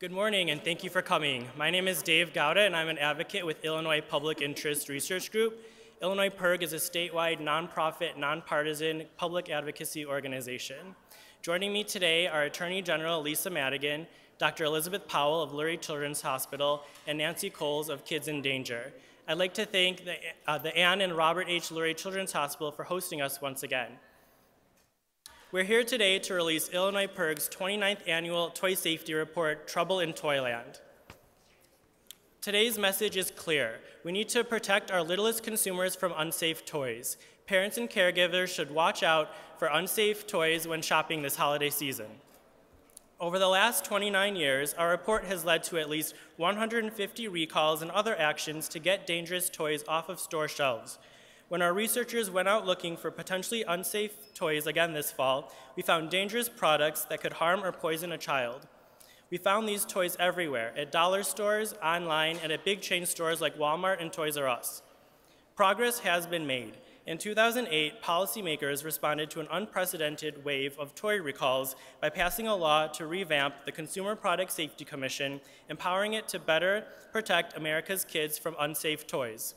Good morning and thank you for coming. My name is Dave Gauda and I'm an advocate with Illinois Public Interest Research Group. Illinois PIRG is a statewide nonprofit, nonpartisan public advocacy organization. Joining me today are Attorney General Lisa Madigan, Dr. Elizabeth Powell of Lurie Children's Hospital, and Nancy Cowles of Kids in Danger. I'd like to thank the, uh, the Ann and Robert H. Lurie Children's Hospital for hosting us once again. We're here today to release Illinois PIRG's 29th annual Toy Safety Report, Trouble in Toyland. Today's message is clear. We need to protect our littlest consumers from unsafe toys. Parents and caregivers should watch out for unsafe toys when shopping this holiday season. Over the last 29 years, our report has led to at least 150 recalls and other actions to get dangerous toys off of store shelves. When our researchers went out looking for potentially unsafe toys again this fall, we found dangerous products that could harm or poison a child. We found these toys everywhere, at dollar stores, online, and at big chain stores like Walmart and Toys R Us. Progress has been made. In 2008, policymakers responded to an unprecedented wave of toy recalls by passing a law to revamp the Consumer Product Safety Commission, empowering it to better protect America's kids from unsafe toys.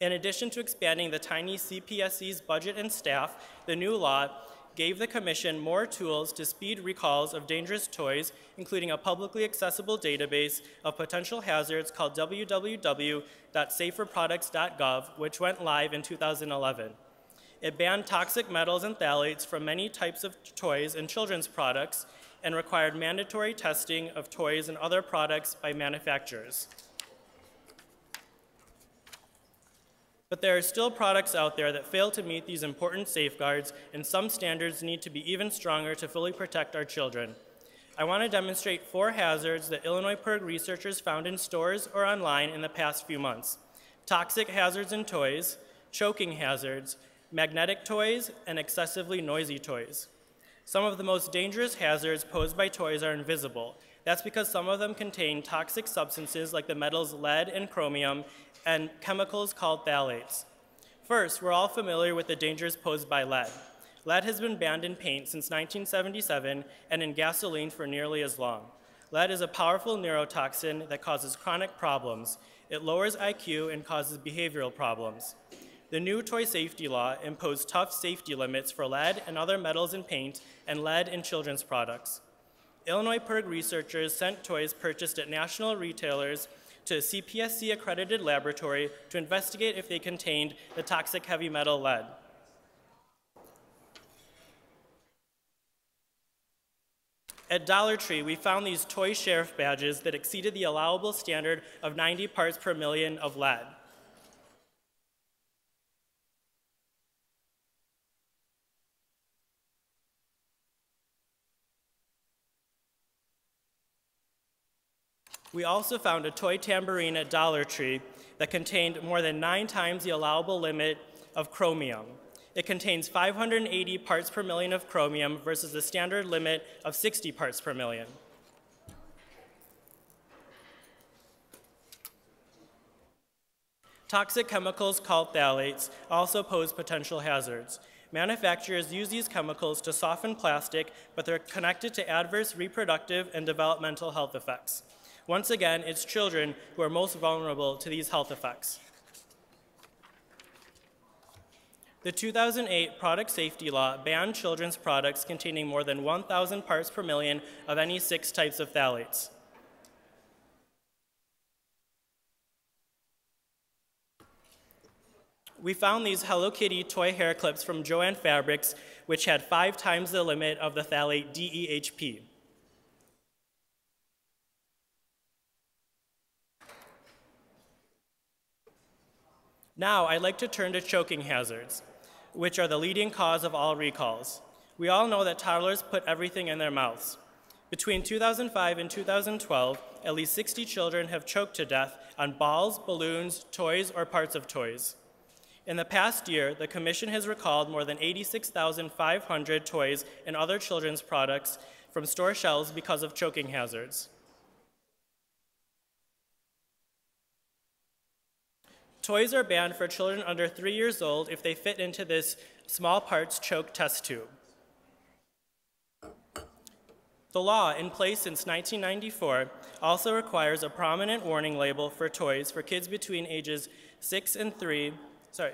In addition to expanding the tiny CPSC's budget and staff, the new law gave the Commission more tools to speed recalls of dangerous toys, including a publicly accessible database of potential hazards called www.saferproducts.gov, which went live in 2011. It banned toxic metals and phthalates from many types of toys and children's products and required mandatory testing of toys and other products by manufacturers. But there are still products out there that fail to meet these important safeguards, and some standards need to be even stronger to fully protect our children. I want to demonstrate four hazards that Illinois PIRG researchers found in stores or online in the past few months. Toxic hazards in toys, choking hazards, magnetic toys, and excessively noisy toys. Some of the most dangerous hazards posed by toys are invisible. That's because some of them contain toxic substances like the metals lead and chromium and chemicals called phthalates. First, we're all familiar with the dangers posed by lead. Lead has been banned in paint since 1977 and in gasoline for nearly as long. Lead is a powerful neurotoxin that causes chronic problems. It lowers IQ and causes behavioral problems. The new toy safety law imposed tough safety limits for lead and other metals in paint and lead in children's products. Illinois PIRG researchers sent toys purchased at national retailers to a CPSC accredited laboratory to investigate if they contained the toxic heavy metal lead. At Dollar Tree, we found these toy sheriff badges that exceeded the allowable standard of 90 parts per million of lead. We also found a toy tambourine at Dollar Tree that contained more than nine times the allowable limit of chromium. It contains 580 parts per million of chromium versus the standard limit of 60 parts per million. Toxic chemicals called phthalates also pose potential hazards. Manufacturers use these chemicals to soften plastic, but they're connected to adverse reproductive and developmental health effects. Once again, it's children who are most vulnerable to these health effects. The 2008 Product Safety Law banned children's products containing more than 1,000 parts per million of any six types of phthalates. We found these Hello Kitty toy hair clips from Joann Fabrics, which had five times the limit of the phthalate DEHP. Now, I'd like to turn to choking hazards, which are the leading cause of all recalls. We all know that toddlers put everything in their mouths. Between 2005 and 2012, at least 60 children have choked to death on balls, balloons, toys, or parts of toys. In the past year, the Commission has recalled more than 86,500 toys and other children's products from store shelves because of choking hazards. Toys are banned for children under three years old if they fit into this small parts choke test tube. The law, in place since 1994, also requires a prominent warning label for toys for kids between ages 6 and 3. Sorry.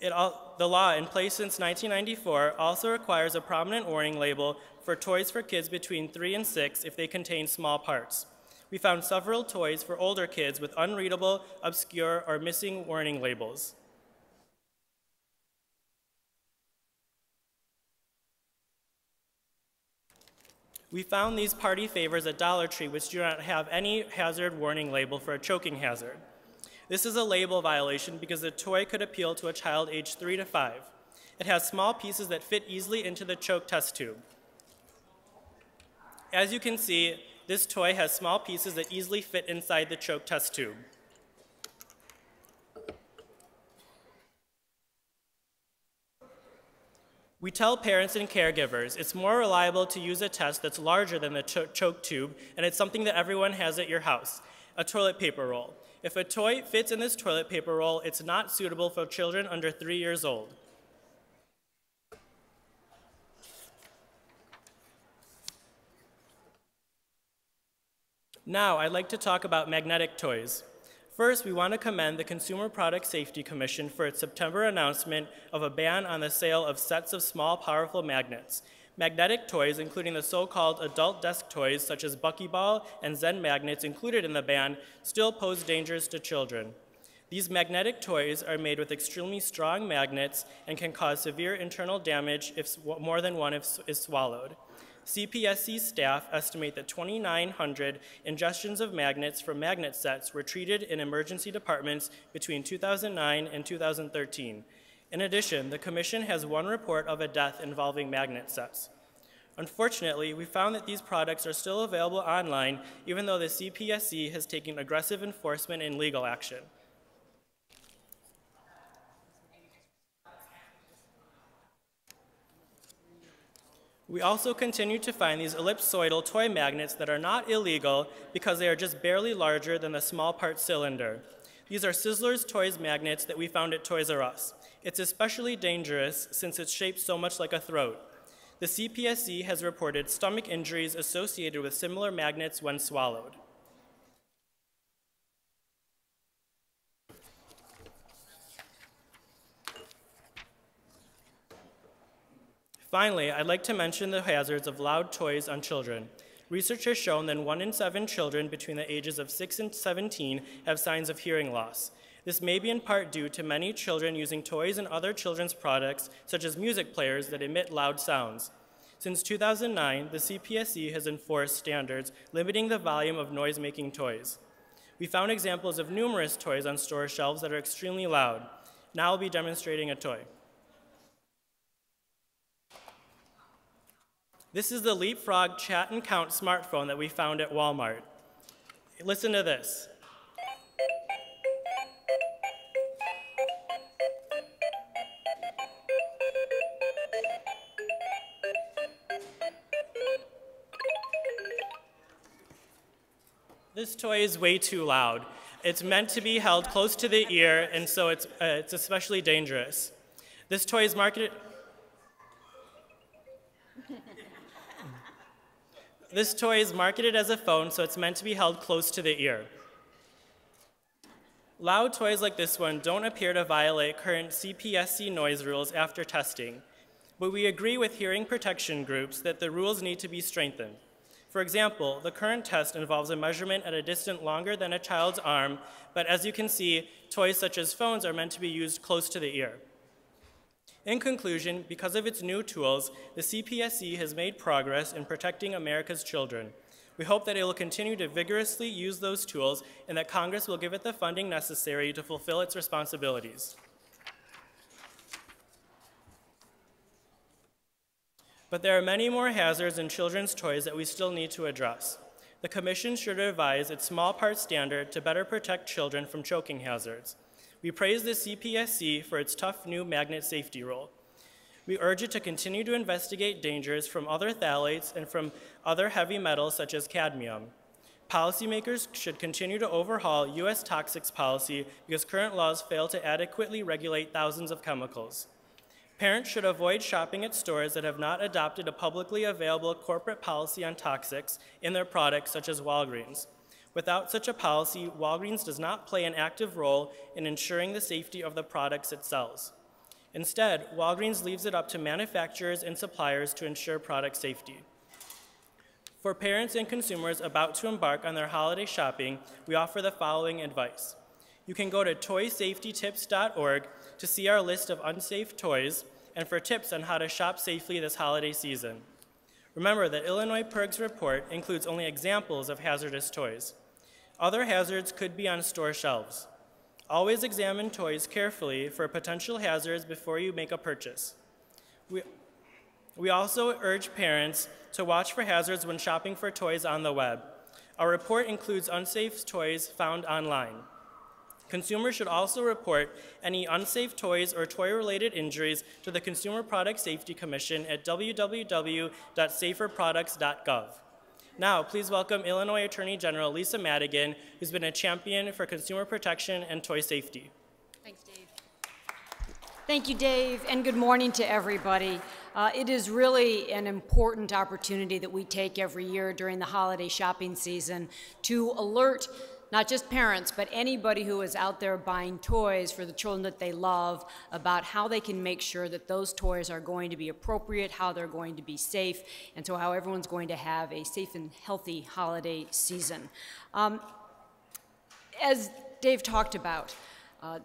It all, the law, in place since 1994, also requires a prominent warning label for toys for kids between 3 and 6 if they contain small parts. We found several toys for older kids with unreadable, obscure, or missing warning labels. We found these party favors at Dollar Tree which do not have any hazard warning label for a choking hazard. This is a label violation because the toy could appeal to a child aged 3 to 5. It has small pieces that fit easily into the choke test tube. As you can see, this toy has small pieces that easily fit inside the choke test tube. We tell parents and caregivers it's more reliable to use a test that's larger than the cho choke tube, and it's something that everyone has at your house, a toilet paper roll. If a toy fits in this toilet paper roll, it's not suitable for children under three years old. Now, I'd like to talk about magnetic toys. First, we want to commend the Consumer Product Safety Commission for its September announcement of a ban on the sale of sets of small, powerful magnets. Magnetic toys, including the so-called adult desk toys such as Buckyball and Zen magnets included in the ban, still pose dangers to children. These magnetic toys are made with extremely strong magnets and can cause severe internal damage if more than one is swallowed. CPSC staff estimate that 2,900 ingestions of magnets from magnet sets were treated in emergency departments between 2009 and 2013. In addition, the Commission has one report of a death involving magnet sets. Unfortunately, we found that these products are still available online even though the CPSC has taken aggressive enforcement and legal action. We also continue to find these ellipsoidal toy magnets that are not illegal because they are just barely larger than the small part cylinder. These are Sizzlers Toys magnets that we found at Toys R Us. It's especially dangerous since it's shaped so much like a throat. The CPSC has reported stomach injuries associated with similar magnets when swallowed. Finally, I'd like to mention the hazards of loud toys on children. Research has shown that one in seven children between the ages of 6 and 17 have signs of hearing loss. This may be in part due to many children using toys and other children's products, such as music players that emit loud sounds. Since 2009, the CPSC has enforced standards limiting the volume of noise-making toys. We found examples of numerous toys on store shelves that are extremely loud. Now I'll be demonstrating a toy. This is the Leapfrog Chat and Count smartphone that we found at Walmart. Listen to this. This toy is way too loud. It's meant to be held close to the ear, and so it's, uh, it's especially dangerous. This toy is marketed, This toy is marketed as a phone, so it's meant to be held close to the ear. Loud toys like this one don't appear to violate current CPSC noise rules after testing, but we agree with hearing protection groups that the rules need to be strengthened. For example, the current test involves a measurement at a distance longer than a child's arm, but as you can see, toys such as phones are meant to be used close to the ear. In conclusion, because of its new tools, the CPSC has made progress in protecting America's children. We hope that it will continue to vigorously use those tools and that Congress will give it the funding necessary to fulfill its responsibilities. But there are many more hazards in children's toys that we still need to address. The Commission should revise its small part standard to better protect children from choking hazards. We praise the CPSC for its tough new magnet safety rule. We urge it to continue to investigate dangers from other phthalates and from other heavy metals such as cadmium. Policymakers should continue to overhaul U.S. toxics policy because current laws fail to adequately regulate thousands of chemicals. Parents should avoid shopping at stores that have not adopted a publicly available corporate policy on toxics in their products, such as Walgreens. Without such a policy, Walgreens does not play an active role in ensuring the safety of the products it sells. Instead, Walgreens leaves it up to manufacturers and suppliers to ensure product safety. For parents and consumers about to embark on their holiday shopping, we offer the following advice. You can go to toysafetytips.org to see our list of unsafe toys and for tips on how to shop safely this holiday season. Remember that Illinois PIRG's report includes only examples of hazardous toys. Other hazards could be on store shelves. Always examine toys carefully for potential hazards before you make a purchase. We, we also urge parents to watch for hazards when shopping for toys on the web. Our report includes unsafe toys found online. Consumers should also report any unsafe toys or toy-related injuries to the Consumer Product Safety Commission at www.saferproducts.gov. Now, please welcome Illinois Attorney General Lisa Madigan, who's been a champion for consumer protection and toy safety. Thanks, Dave. Thank you, Dave, and good morning to everybody. Uh, it is really an important opportunity that we take every year during the holiday shopping season to alert not just parents, but anybody who is out there buying toys for the children that they love about how they can make sure that those toys are going to be appropriate, how they're going to be safe, and so how everyone's going to have a safe and healthy holiday season. Um, as Dave talked about, uh,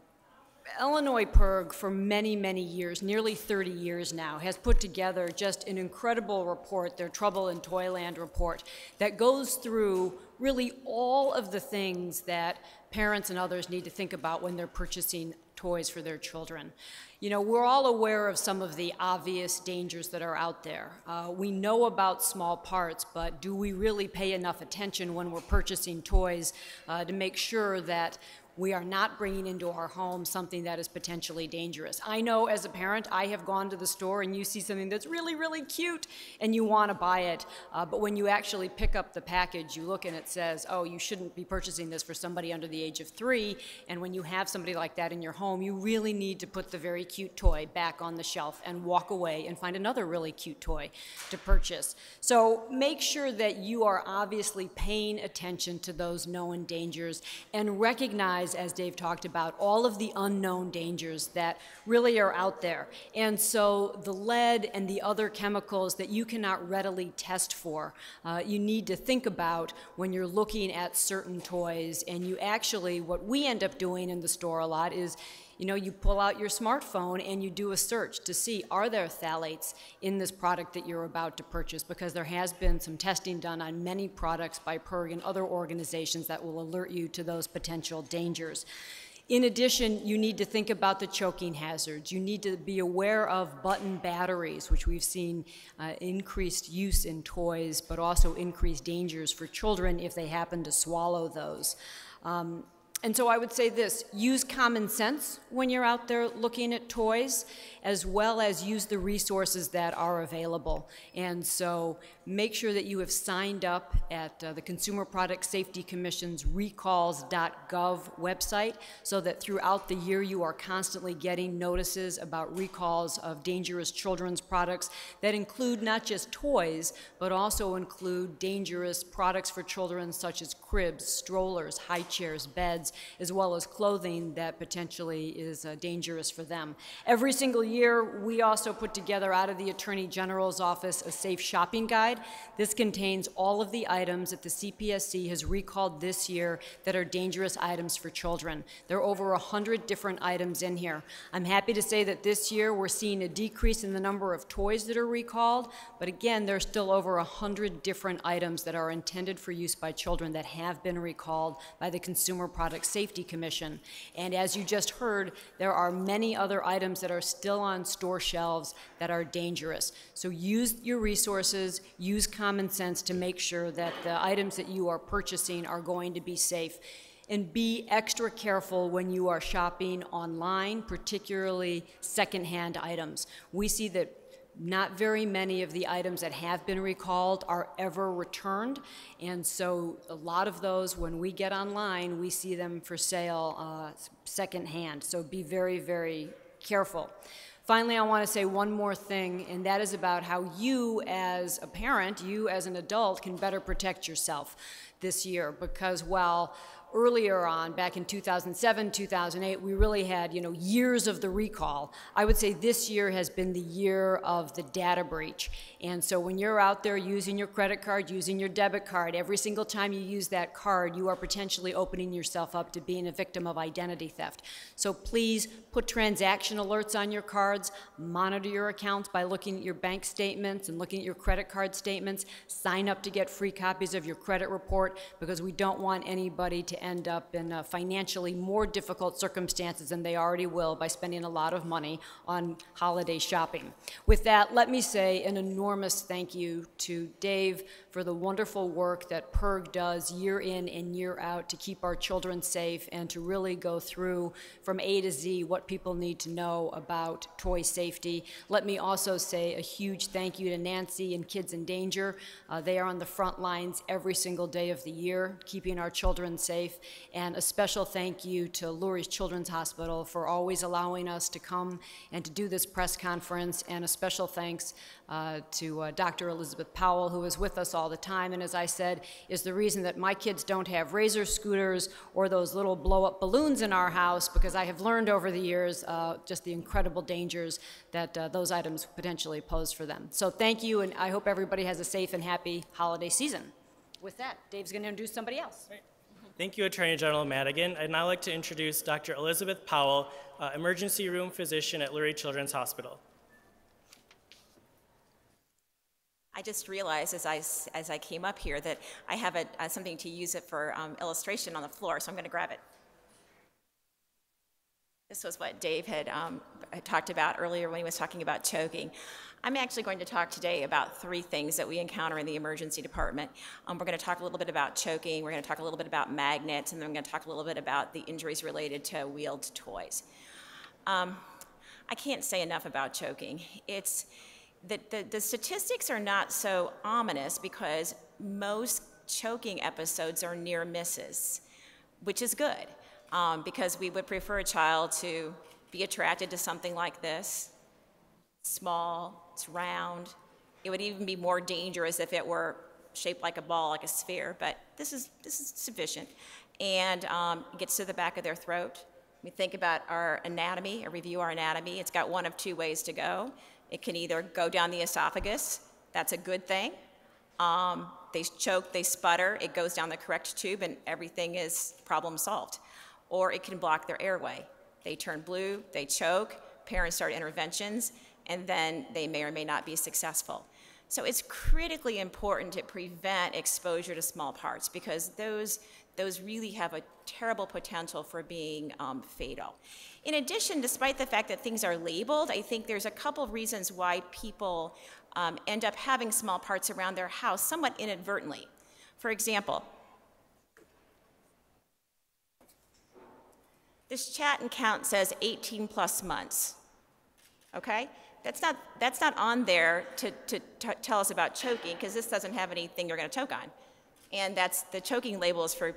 Illinois PIRG, for many, many years, nearly 30 years now, has put together just an incredible report, their Trouble in Toyland report, that goes through really all of the things that parents and others need to think about when they're purchasing toys for their children. You know, we're all aware of some of the obvious dangers that are out there. Uh, we know about small parts, but do we really pay enough attention when we're purchasing toys uh, to make sure that we are not bringing into our home something that is potentially dangerous. I know as a parent, I have gone to the store and you see something that's really, really cute and you want to buy it, uh, but when you actually pick up the package, you look and it says, oh, you shouldn't be purchasing this for somebody under the age of three, and when you have somebody like that in your home, you really need to put the very cute toy back on the shelf and walk away and find another really cute toy to purchase. So make sure that you are obviously paying attention to those known dangers and recognize as Dave talked about, all of the unknown dangers that really are out there. And so the lead and the other chemicals that you cannot readily test for, uh, you need to think about when you're looking at certain toys. And you actually, what we end up doing in the store a lot is you know, you pull out your smartphone and you do a search to see are there phthalates in this product that you're about to purchase because there has been some testing done on many products by PIRG and other organizations that will alert you to those potential dangers. In addition, you need to think about the choking hazards. You need to be aware of button batteries, which we've seen uh, increased use in toys, but also increased dangers for children if they happen to swallow those. Um, and so I would say this use common sense when you're out there looking at toys, as well as use the resources that are available. And so make sure that you have signed up at uh, the Consumer Product Safety Commission's recalls.gov website so that throughout the year you are constantly getting notices about recalls of dangerous children's products that include not just toys, but also include dangerous products for children such as cribs, strollers, high chairs, beds, as well as clothing that potentially is uh, dangerous for them. Every single year, we also put together out of the Attorney General's office a safe shopping guide. This contains all of the items that the CPSC has recalled this year that are dangerous items for children. There are over 100 different items in here. I'm happy to say that this year we're seeing a decrease in the number of toys that are recalled, but again, there's still over 100 different items that are intended for use by children that have been recalled by the Consumer Product Safety Commission. And as you just heard, there are many other items that are still on store shelves that are dangerous. So use your resources, use common sense to make sure that the items that you are purchasing are going to be safe. And be extra careful when you are shopping online, particularly secondhand items. We see that not very many of the items that have been recalled are ever returned. And so a lot of those, when we get online, we see them for sale uh, secondhand. So be very, very careful. Finally, I want to say one more thing, and that is about how you, as a parent, you as an adult, can better protect yourself this year. Because while earlier on, back in 2007, 2008, we really had, you know, years of the recall. I would say this year has been the year of the data breach. And so when you're out there using your credit card, using your debit card, every single time you use that card, you are potentially opening yourself up to being a victim of identity theft. So please put transaction alerts on your cards, monitor your accounts by looking at your bank statements and looking at your credit card statements, sign up to get free copies of your credit report because we don't want anybody to end up in uh, financially more difficult circumstances than they already will by spending a lot of money on holiday shopping. With that, let me say an enormous thank you to Dave for the wonderful work that PIRG does year in and year out to keep our children safe and to really go through from A to Z what people need to know about toy safety. Let me also say a huge thank you to Nancy and Kids in Danger. Uh, they are on the front lines every single day of the year, keeping our children safe. And a special thank you to Lurie's Children's Hospital for always allowing us to come and to do this press conference. And a special thanks uh, to uh, Dr. Elizabeth Powell, who is with us all the time, and as I said, is the reason that my kids don't have razor scooters or those little blow-up balloons in our house, because I have learned over the years uh, just the incredible dangers that uh, those items potentially pose for them. So thank you, and I hope everybody has a safe and happy holiday season. With that, Dave's going to introduce somebody else. Thank you, Attorney General Madigan. I'd now like to introduce Dr. Elizabeth Powell, uh, emergency room physician at Lurie Children's Hospital. I just realized as I, as I came up here that I have a, uh, something to use it for um, illustration on the floor, so I'm going to grab it. This was what Dave had um, talked about earlier when he was talking about choking. I'm actually going to talk today about three things that we encounter in the emergency department. Um, we're going to talk a little bit about choking, we're going to talk a little bit about magnets, and then we're going to talk a little bit about the injuries related to wheeled toys. Um, I can't say enough about choking. It's, the, the, the statistics are not so ominous because most choking episodes are near misses, which is good um, because we would prefer a child to be attracted to something like this. Small, it's round. It would even be more dangerous if it were shaped like a ball, like a sphere, but this is, this is sufficient. And um, gets to the back of their throat. We think about our anatomy, or review our anatomy. It's got one of two ways to go. It can either go down the esophagus, that's a good thing. Um, they choke, they sputter, it goes down the correct tube, and everything is problem solved. Or it can block their airway. They turn blue, they choke, parents start interventions, and then they may or may not be successful. So it's critically important to prevent exposure to small parts because those, those really have a terrible potential for being um, fatal. In addition, despite the fact that things are labeled, I think there's a couple of reasons why people um, end up having small parts around their house somewhat inadvertently. For example, this chat and count says 18 plus months. Okay? That's not, that's not on there to, to, to tell us about choking because this doesn't have anything you're going to choke on. And that's the choking label is for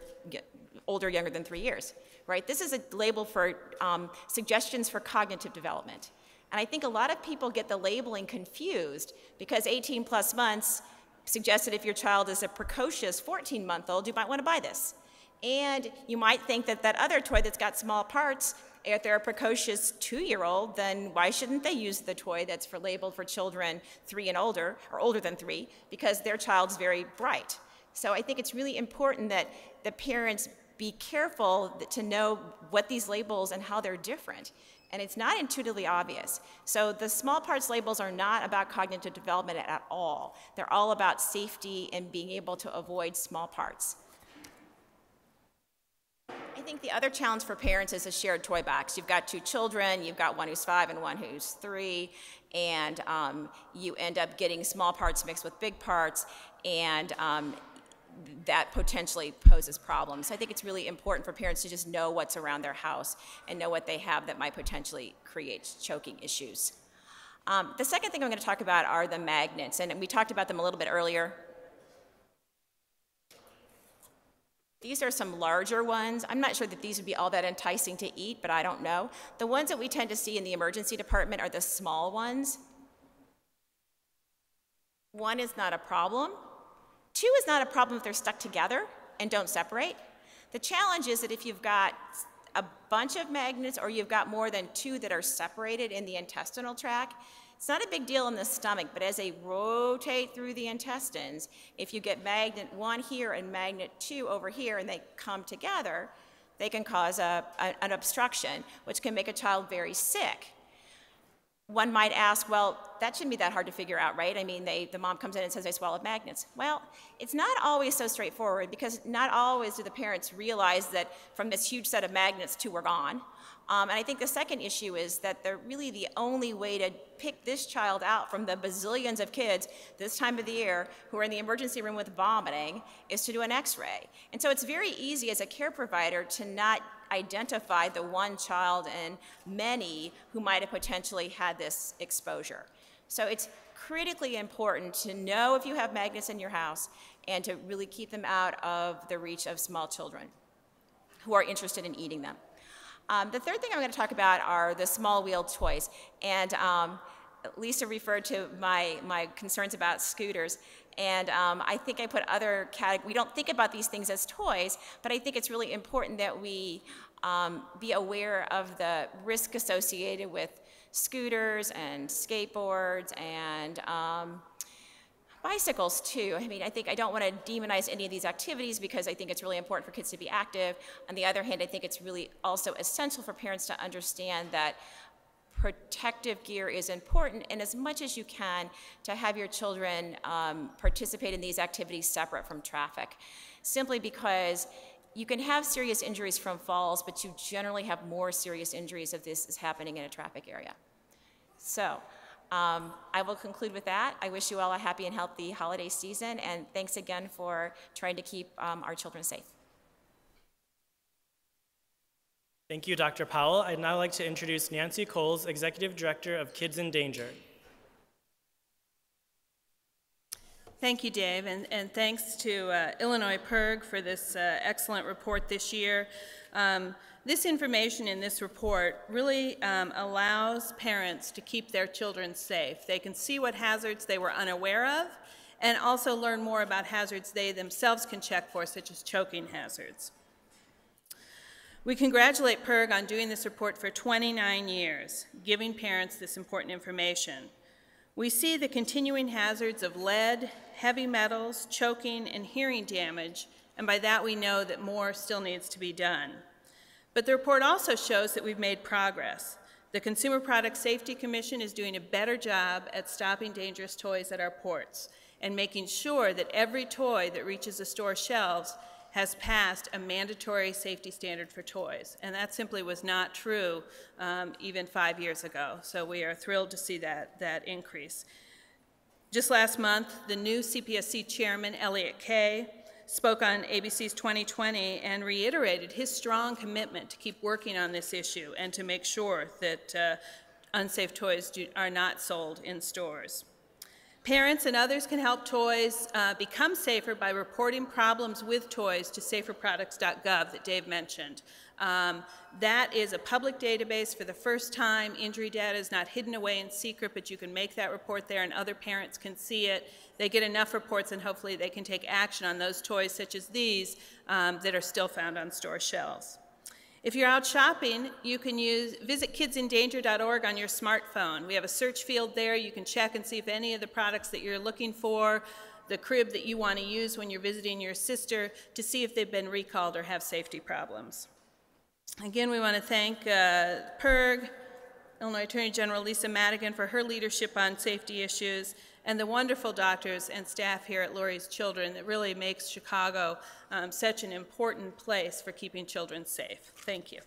older, younger than three years, right? This is a label for um, suggestions for cognitive development. And I think a lot of people get the labeling confused because 18 plus months suggested if your child is a precocious 14 month old, you might want to buy this. And you might think that that other toy that's got small parts, if they're a precocious two year old, then why shouldn't they use the toy that's for labeled for children three and older, or older than three, because their child's very bright? So I think it's really important that the parents be careful to know what these labels and how they're different. And it's not intuitively obvious. So the small parts labels are not about cognitive development at all. They're all about safety and being able to avoid small parts. I think the other challenge for parents is a shared toy box. You've got two children, you've got one who's five and one who's three, and um, you end up getting small parts mixed with big parts, and um, that potentially poses problems. So I think it's really important for parents to just know what's around their house and know what they have that might potentially create choking issues. Um, the second thing I'm going to talk about are the magnets, and we talked about them a little bit earlier. These are some larger ones. I'm not sure that these would be all that enticing to eat, but I don't know. The ones that we tend to see in the emergency department are the small ones. One is not a problem. Two is not a problem if they're stuck together and don't separate. The challenge is that if you've got a bunch of magnets or you've got more than two that are separated in the intestinal tract, it's not a big deal in the stomach, but as they rotate through the intestines, if you get magnet one here and magnet two over here and they come together, they can cause a, a, an obstruction, which can make a child very sick. One might ask, well, that shouldn't be that hard to figure out, right? I mean, they, the mom comes in and says, I swallowed magnets. Well, it's not always so straightforward because not always do the parents realize that from this huge set of magnets, two were gone. Um, and I think the second issue is that they're really the only way to pick this child out from the bazillions of kids this time of the year who are in the emergency room with vomiting is to do an x-ray. And so it's very easy as a care provider to not identify the one child and many who might have potentially had this exposure. So it's critically important to know if you have magnets in your house and to really keep them out of the reach of small children who are interested in eating them. Um, the third thing I'm going to talk about are the small wheel toys. And um, Lisa referred to my, my concerns about scooters. And um, I think I put other categories, we don't think about these things as toys, but I think it's really important that we um, be aware of the risk associated with scooters and skateboards and um, bicycles too. I mean, I think I don't want to demonize any of these activities because I think it's really important for kids to be active. On the other hand, I think it's really also essential for parents to understand that protective gear is important and as much as you can to have your children um, participate in these activities separate from traffic simply because you can have serious injuries from falls but you generally have more serious injuries if this is happening in a traffic area so um, I will conclude with that. I wish you all a happy and healthy holiday season, and thanks again for trying to keep um, our children safe. Thank you, Dr. Powell. I'd now like to introduce Nancy Cowles, Executive Director of Kids in Danger. Thank you, Dave, and, and thanks to uh, Illinois PIRG for this uh, excellent report this year. Um, this information in this report really um, allows parents to keep their children safe. They can see what hazards they were unaware of and also learn more about hazards they themselves can check for, such as choking hazards. We congratulate PIRG on doing this report for 29 years, giving parents this important information. We see the continuing hazards of lead, heavy metals, choking, and hearing damage, and by that we know that more still needs to be done. But the report also shows that we've made progress. The Consumer Product Safety Commission is doing a better job at stopping dangerous toys at our ports and making sure that every toy that reaches the store shelves has passed a mandatory safety standard for toys. And that simply was not true um, even five years ago. So we are thrilled to see that, that increase. Just last month, the new CPSC chairman, Elliot Kaye, spoke on ABC's 2020 and reiterated his strong commitment to keep working on this issue and to make sure that uh, unsafe toys do, are not sold in stores. Parents and others can help toys uh, become safer by reporting problems with toys to saferproducts.gov that Dave mentioned. Um, that is a public database for the first time. Injury data is not hidden away in secret, but you can make that report there and other parents can see it. They get enough reports and hopefully they can take action on those toys such as these um, that are still found on store shelves. If you're out shopping, you can use visit kidsindanger.org on your smartphone. We have a search field there. You can check and see if any of the products that you're looking for, the crib that you want to use when you're visiting your sister, to see if they've been recalled or have safety problems. Again, we want to thank uh, PIRG, Illinois Attorney General Lisa Madigan for her leadership on safety issues, and the wonderful doctors and staff here at Lurie's Children that really makes Chicago um, such an important place for keeping children safe. Thank you.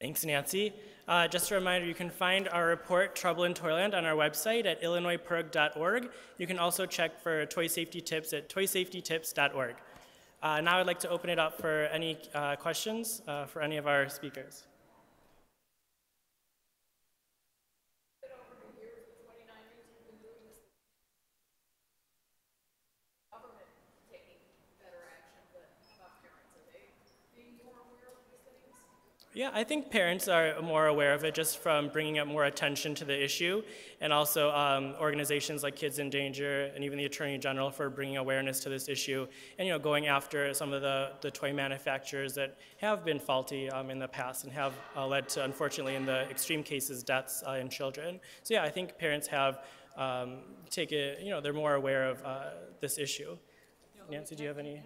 Thanks, Nancy. Uh, just a reminder, you can find our report, Trouble in Toyland, on our website at illinoispirg.org. You can also check for toy safety tips at toysafetytips.org. Uh, now I'd like to open it up for any uh, questions uh, for any of our speakers. Yeah, I think parents are more aware of it just from bringing up more attention to the issue, and also um, organizations like Kids in Danger and even the Attorney General for bringing awareness to this issue, and you know going after some of the, the toy manufacturers that have been faulty um, in the past and have uh, led to, unfortunately, in the extreme cases, deaths uh, in children. So yeah, I think parents have um, take it, you know, they're more aware of uh, this issue. Nancy, do you have any?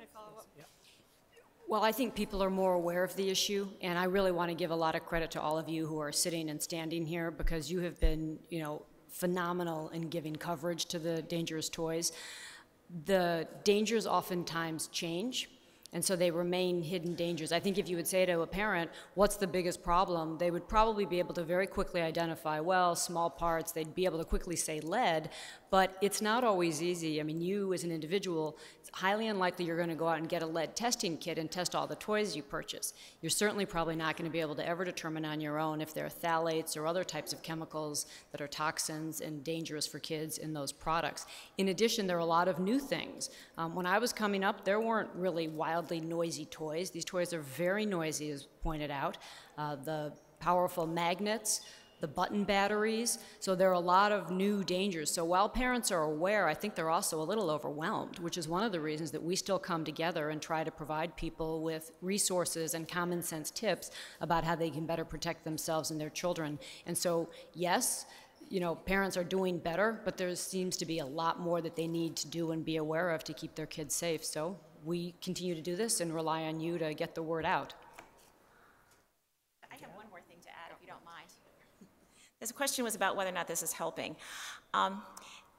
Well, I think people are more aware of the issue, and I really want to give a lot of credit to all of you who are sitting and standing here because you have been, you know, phenomenal in giving coverage to the dangerous toys. The dangers oftentimes change, and so they remain hidden dangers. I think if you would say to a parent, what's the biggest problem, they would probably be able to very quickly identify, well, small parts, they'd be able to quickly say lead, but it's not always easy. I mean, you as an individual, it's highly unlikely you're going to go out and get a lead testing kit and test all the toys you purchase. You're certainly probably not going to be able to ever determine on your own if there are phthalates or other types of chemicals that are toxins and dangerous for kids in those products. In addition, there are a lot of new things. Um, when I was coming up, there weren't really wildly noisy toys. These toys are very noisy, as pointed out. Uh, the powerful magnets, the button batteries. So there are a lot of new dangers. So while parents are aware, I think they're also a little overwhelmed, which is one of the reasons that we still come together and try to provide people with resources and common sense tips about how they can better protect themselves and their children. And so, yes, you know, parents are doing better, but there seems to be a lot more that they need to do and be aware of to keep their kids safe. So we continue to do this and rely on you to get the word out. I have one more thing to add, if you don't mind. This question was about whether or not this is helping. Um,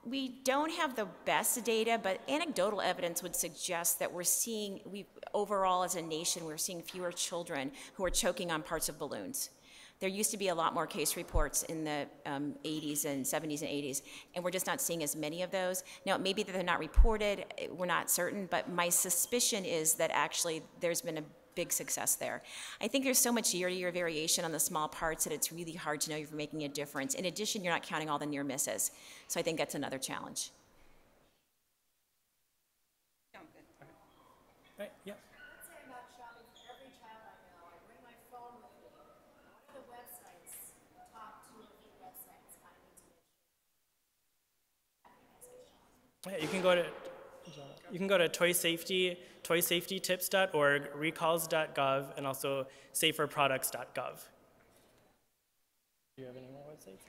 we don't have the best data, but anecdotal evidence would suggest that we're seeing, we, overall as a nation, we're seeing fewer children who are choking on parts of balloons. There used to be a lot more case reports in the um, 80s and 70s and 80s, and we're just not seeing as many of those. Now, it may be that they're not reported, we're not certain, but my suspicion is that actually there's been a big success there. I think there's so much year-to-year variation on the small parts that it's really hard to know if you're making a difference. In addition, you're not counting all the near misses. So I think that's another challenge. Right, yeah. I'd say about shopping for every child I know. I bring my phone with me. What are the websites, top two or three websites I need to make sure? Yeah, you can go to you can go to toy safety toysafetytips.org, recalls.gov, and also saferproducts.gov. Do you have any more websites?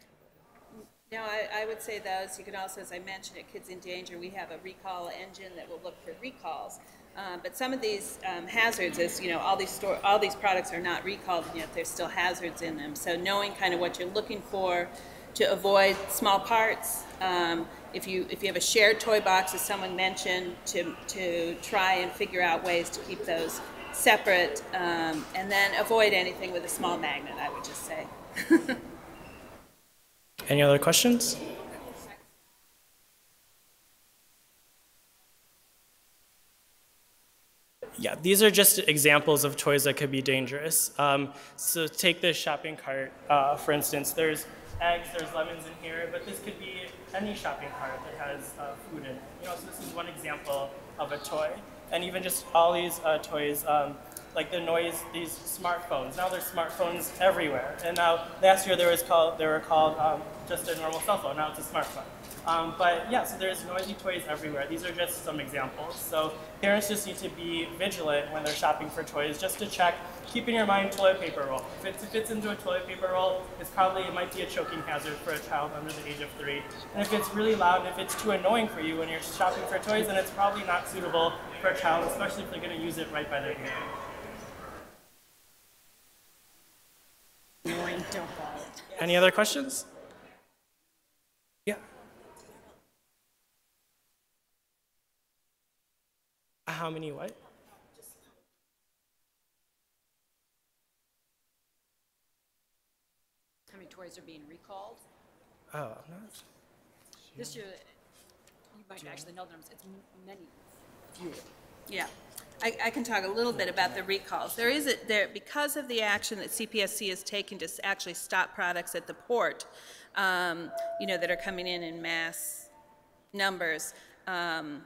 No, I, I would say those. You can also, as I mentioned, at Kids in Danger, we have a recall engine that will look for recalls. Um, but some of these um, hazards, is, you know, all these store, all these products are not recalled, and yet there's still hazards in them. So knowing kind of what you're looking for to avoid small parts. Um, if you if you have a shared toy box, as someone mentioned, to to try and figure out ways to keep those separate, um, and then avoid anything with a small magnet. I would just say. Any other questions? Yeah, these are just examples of toys that could be dangerous. Um, so take this shopping cart, uh, for instance. There's eggs, there's lemons in here, but this could be any shopping cart that has uh, food in it. You know, so this is one example of a toy. And even just all these uh, toys, um, like the noise, these smartphones. Now there's smartphones everywhere. And now last year there was called, they were called um, just a normal cell phone. Now it's a smartphone. Um, but yeah, so there's noisy toys everywhere. These are just some examples. So parents just need to be vigilant when they're shopping for toys, just to check. Keep in your mind toilet paper roll. If it fits into a toilet paper roll, it's probably it might be a choking hazard for a child under the age of three. And if it's really loud, if it's too annoying for you when you're shopping for toys, then it's probably not suitable for a child, especially if they're going to use it right by their ear. Any other questions? How many what? How many toys are being recalled? Oh, not. This year, you might actually know the numbers, it's many. Yeah, I, I can talk a little bit about the recalls. There is, a there, because of the action that CPSC has taken to actually stop products at the port, um, you know, that are coming in in mass numbers, um,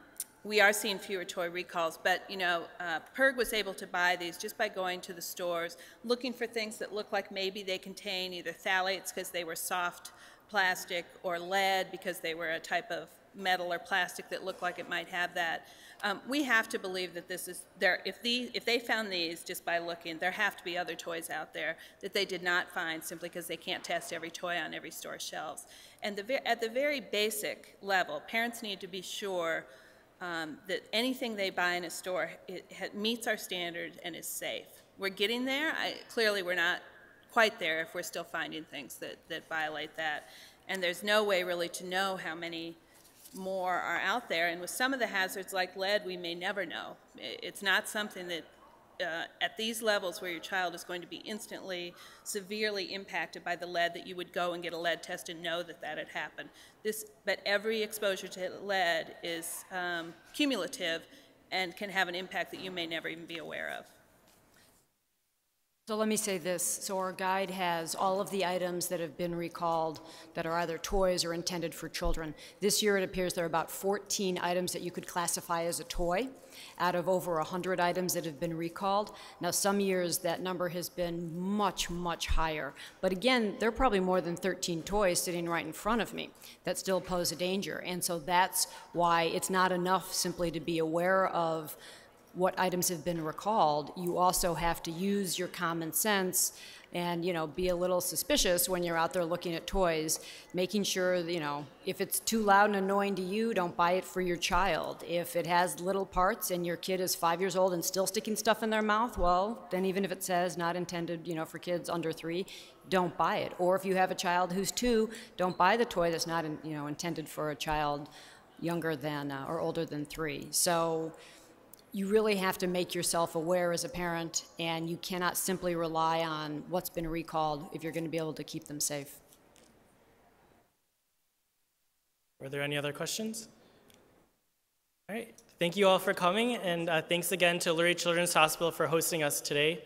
we are seeing fewer toy recalls, but, you know, uh, PIRG was able to buy these just by going to the stores, looking for things that look like maybe they contain either phthalates because they were soft plastic or lead because they were a type of metal or plastic that looked like it might have that. Um, we have to believe that this is there. If the if they found these just by looking, there have to be other toys out there that they did not find simply because they can't test every toy on every store shelves. And the, at the very basic level, parents need to be sure um, that anything they buy in a store meets our standards and is safe. We're getting there. I, clearly, we're not quite there if we're still finding things that, that violate that. And there's no way really to know how many more are out there. And with some of the hazards like lead, we may never know. It's not something that, uh, at these levels where your child is going to be instantly severely impacted by the lead, that you would go and get a lead test and know that that had happened. This, but every exposure to lead is um, cumulative and can have an impact that you may never even be aware of. So let me say this. So our guide has all of the items that have been recalled that are either toys or intended for children. This year, it appears there are about 14 items that you could classify as a toy out of over 100 items that have been recalled. Now, some years that number has been much, much higher. But again, there are probably more than 13 toys sitting right in front of me that still pose a danger. And so that's why it's not enough simply to be aware of what items have been recalled, you also have to use your common sense and, you know, be a little suspicious when you're out there looking at toys, making sure, you know, if it's too loud and annoying to you, don't buy it for your child. If it has little parts and your kid is five years old and still sticking stuff in their mouth, well, then even if it says not intended, you know, for kids under three, don't buy it. Or if you have a child who's two, don't buy the toy that's not, you know, intended for a child younger than uh, or older than three. So, you really have to make yourself aware as a parent, and you cannot simply rely on what's been recalled if you're going to be able to keep them safe. Were there any other questions? All right. Thank you all for coming, and uh, thanks again to Lurie Children's Hospital for hosting us today.